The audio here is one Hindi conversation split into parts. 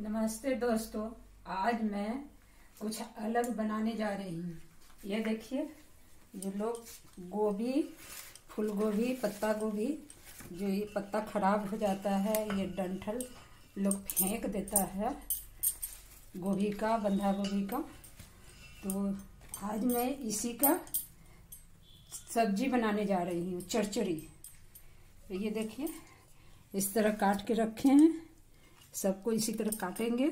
नमस्ते दोस्तों, आज मैं कुछ अलग बनाने जा रही हूँ। ये देखिए जो लोग गोभी फूल गोभी पत्ता गोभी जो ये पत्ता खराब हो जाता है, ये डंठल लोग फेंक देता है गोभी का, बंधा गोभी का। तो आज मैं इसी का सब्ज़ी बनाने जा रही हूँ, चरचरी। तो ये देखिए, इस तरह काट के रखे हैं। सबको इसी तरह काटेंगे।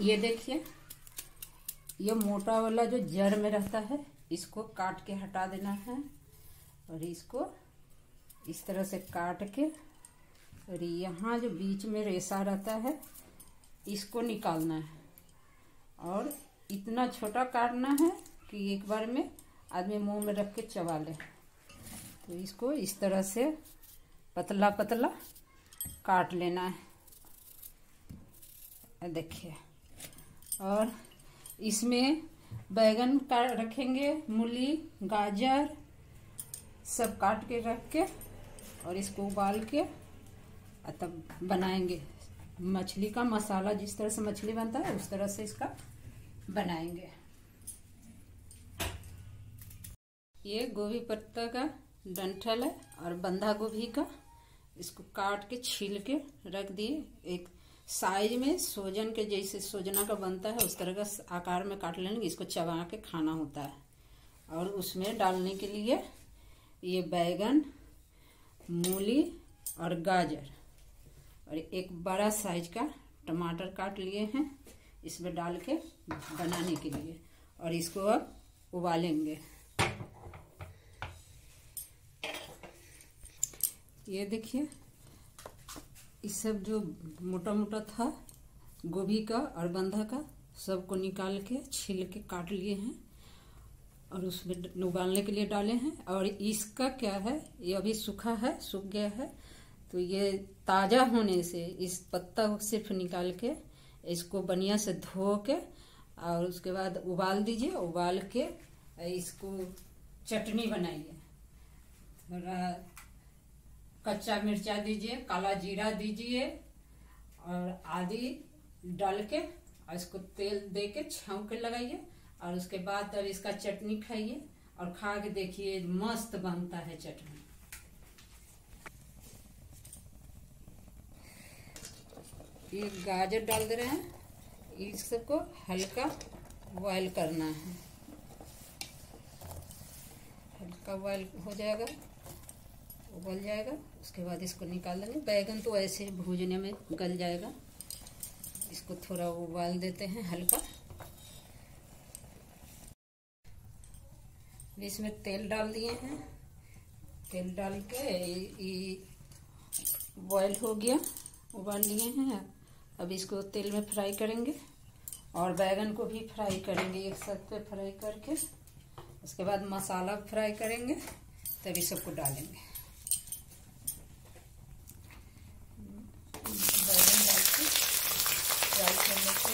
ये देखिए, ये मोटा वाला जो जड़ में रहता है, इसको काट के हटा देना है और इसको इस तरह से काट के और यहाँ जो बीच में रेसा रहता है, इसको निकालना है। और इतना छोटा काटना है कि एक बार में आदमी मुँह में रख के चबा ले। तो इसको इस तरह से पतला पतला काट लेना है। देखिए। और इसमें बैगन का रखेंगे, मूली, गाजर, सब काट के रख के और इसको उबाल के तब बनाएँगे। मछली का मसाला जिस तरह से मछली बनता है, उस तरह से इसका बनाएँगे। ये गोभी पत्ता का डंठल है और बंधा गोभी का। इसको काट के छील के रख दिए। एक साइज़ में सोजन के जैसे सोजना का बनता है, उस तरह का आकार में काट लेंगे। इसको चबा के खाना होता है। और उसमें डालने के लिए ये बैगन, मूली और गाजर। और एक बड़ा साइज़ का टमाटर काट लिए हैं इसमें डाल के बनाने के लिए। और इसको अब उबालेंगे। ये देखिए इस सब जो मोटा मोटा था, गोभी का और बंधा का, सबको निकाल के छील के काट लिए हैं और उसमें उबालने के लिए डाले हैं। और इसका क्या है? ये अभी सूखा है, सूख गया है। तो ये ताज़ा होने से, इस पत्ता को सिर्फ़ निकाल के, इसको बढ़िया से धो के और उसके बाद उबाल दीजिए। उबाल के इसको चटनी बनाइए। कच्चा मिर्चा दीजिए, काला जीरा दीजिए और आदि डाल के और इसको तेल दे के छाँव के लगाइए और उसके बाद अब इसका चटनी खाइए और खा के देखिए मस्त बनता है चटनी। ये गाजर डाल दे रहे हैं। इस सबको हल्का बॉयल करना है। हल्का बॉयल हो जाएगा। उबल जाएगा, उसके बाद इसको निकाल देंगे बैगन तो ऐसे भूजने में गल जाएगा। इसको थोड़ा उबाल देते हैं हल्का। इसमें तेल डाल दिए हैं। तेल डाल के बॉयल हो गया, उबाल लिए हैं। अब इसको तेल में फ्राई करेंगे और बैगन को भी फ्राई करेंगे एक साथ पे फ्राई करके। उसके बाद मसाला फ्राई करेंगे, तभी सबको डालेंगे फ्राई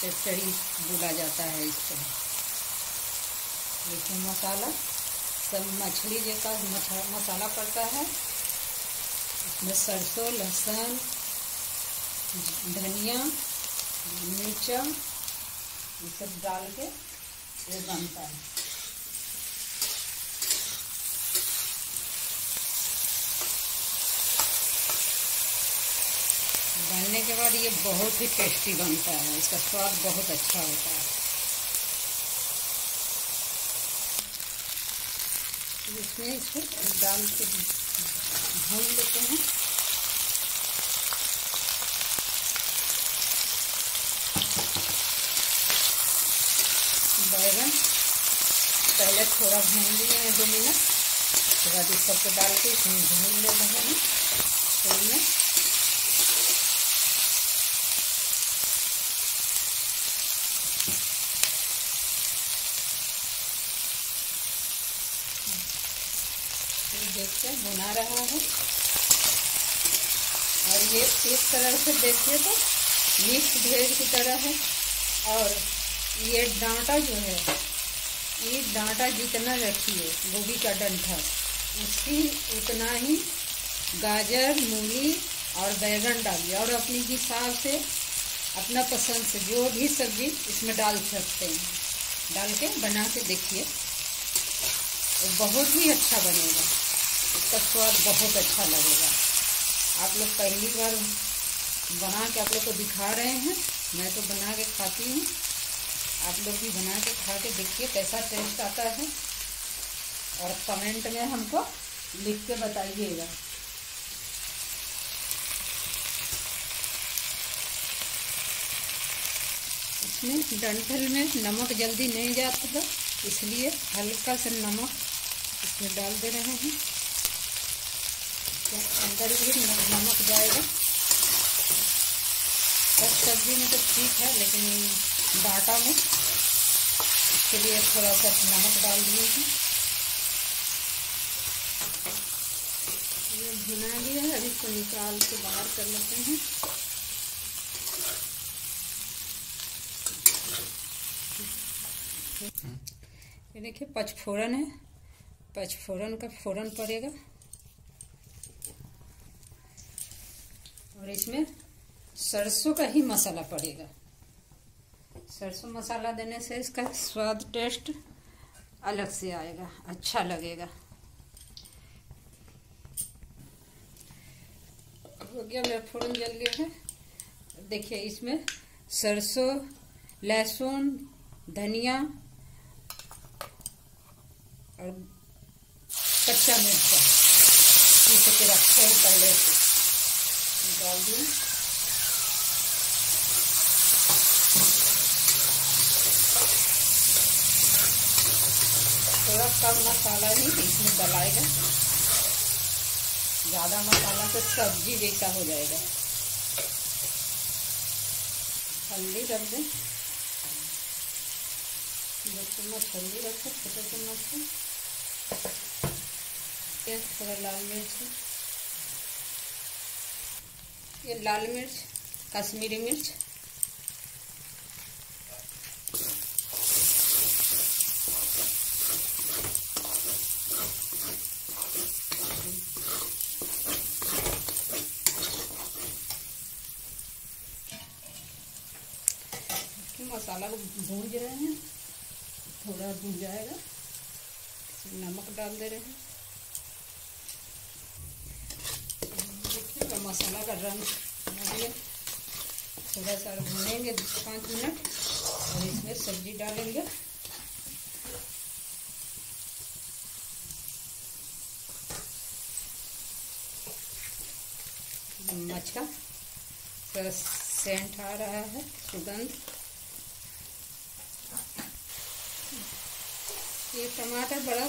चटचड़ी बोला जाता है इसको देखिए, मसाला। सब मछली जैसा मसाला पड़ता है। इसमें सरसों, लहसुन, धनिया, मिर्चा, ये सब डाल के ये बनता है। बनने के बाद ये बहुत ही टेस्टी बनता है। इसका स्वाद बहुत अच्छा होता है। इसमें इसको डाल के भून लेते हैं। बैगन पहले थोड़ा भून लिए हैं दो मिनट। उसके बाद इस सबको डाल के इसमें भून ले रहे हैं। तेल में। देखिए बुना रहा है। और ये एक तरह से देखिए तो मिक्स भेज की तरह है। और ये डांटा जो है, ये डांटा जितना रखिए, गोभी का डंठा, उसकी उतना ही गाजर, मूली और बैगन डालिए। और अपनी हिसाब से, अपना पसंद से जो भी सब्ज़ी इसमें डाल सकते हैं। डाल के बना के देखिए, बहुत ही अच्छा बनेगा। इसका स्वाद बहुत अच्छा लगेगा। आप लोग पहली बार बना के आप लोग को दिखा रहे हैं। मैं तो बना के खाती हूँ। आप लोग भी बना के खा के देखिए, कैसा टेस्ट आता है। और कमेंट में हमको लिख के बताइएगा। इसमें डंठल में नमक जल्दी नहीं जाता, इसलिए हल्का सा नमक इसमें डाल दे रहे हैं। अंदर भी नमक जाएगा। सब सब्ज़ी में तो ठीक है, लेकिन डाटा में इसके लिए थोड़ा सा नमक डाल दिए हैं। भुना लिया है, अभी इसको निकाल के बाहर कर लेते हैं। ये देखिए, पचफोरन है। पचफोरन का फोरन पड़ेगा। इसमें सरसों का ही मसाला पड़ेगा। सरसों मसाला देने से इसका स्वाद टेस्ट अलग से आएगा अच्छा लगेगा। हो गया मेरा फोरन जल गया है। देखिए इसमें सरसों, लहसुन, धनिया और कच्चा मिर्चा पीस के रखे हैं पहले से। डाल दिए थोड़ा कम मसाला ही इसमें डलाएगा। ज़्यादा मसाला तो सब्ज़ी जैसा हो जाएगा। हल्दी रख दें। दो चम्मच हल्दी रखो, छोटे चम्मच से थोड़ा लाल मिर्च। ये लाल मिर्च, कश्मीरी मिर्च। मसाला को भूंज रहे हैं। थोड़ा भून जाएगा। नमक डाल दे रहे हैं। देखिए मसाला का रंग थोड़ा सा भूनेंगे पाँच मिनट और इसमें सब्ज़ी डालेंगे। मच का सेंट आ रहा है, सुगंध। ये टमाटर बड़ा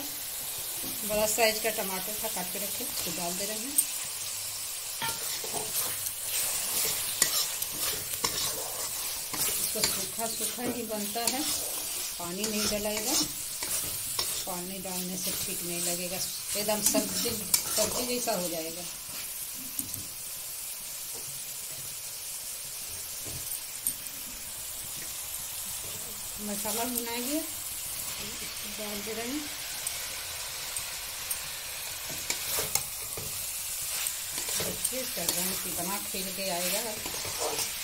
बड़ा साइज़ का टमाटर था, काट के रखे तो डाल दे रहे। हैं इसको सूखा सूखा ही बनता है। पानी नहीं डलाएगा पानी डालने से ठीक नहीं लगेगा। एकदम सब्ज़ी सब्ज़ी जैसा हो जाएगा। मसाला गया डाल दे रहे हैं। देखिए इसका रंग कितना खिल के आएगा।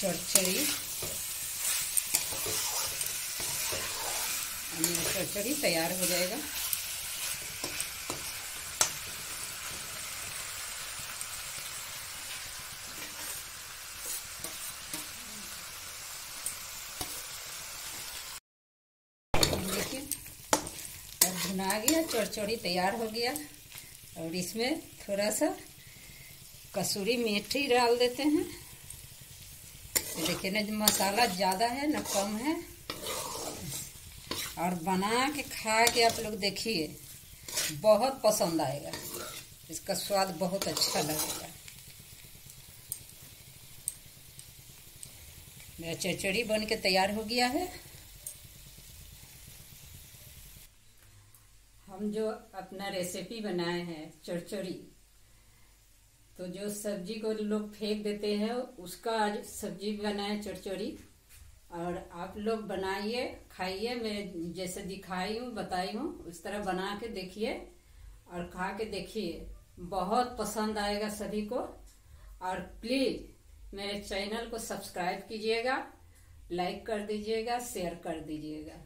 चरचरी। चरचरी तैयार हो जाएगा। भुना गया चौड़चौड़ी तैयार हो गया। और इसमें थोड़ा सा कसूरी मेथी डाल देते हैं। देखिए ना मसाला ज़्यादा है ना कम है, और बना के खा के आप लोग देखिए, बहुत पसंद आएगा। इसका स्वाद बहुत अच्छा लगेगा मेरा चचड़ी बन के तैयार हो गया है। हम जो अपना रेसिपी बनाए हैं चरचड़ी तो जो सब्ज़ी को लोग फेंक देते हैं, उसका आज सब्ज़ी बनाए चरचड़ी और आप लोग बनाइए, खाइए, मैं जैसे दिखाई हूँ, बताई हूँ, उस तरह बना के देखिए और खा के देखिए। बहुत पसंद आएगा सभी को। और प्लीज़ मेरे चैनल को सब्सक्राइब कीजिएगा, लाइक कर दीजिएगा, शेयर कर दीजिएगा।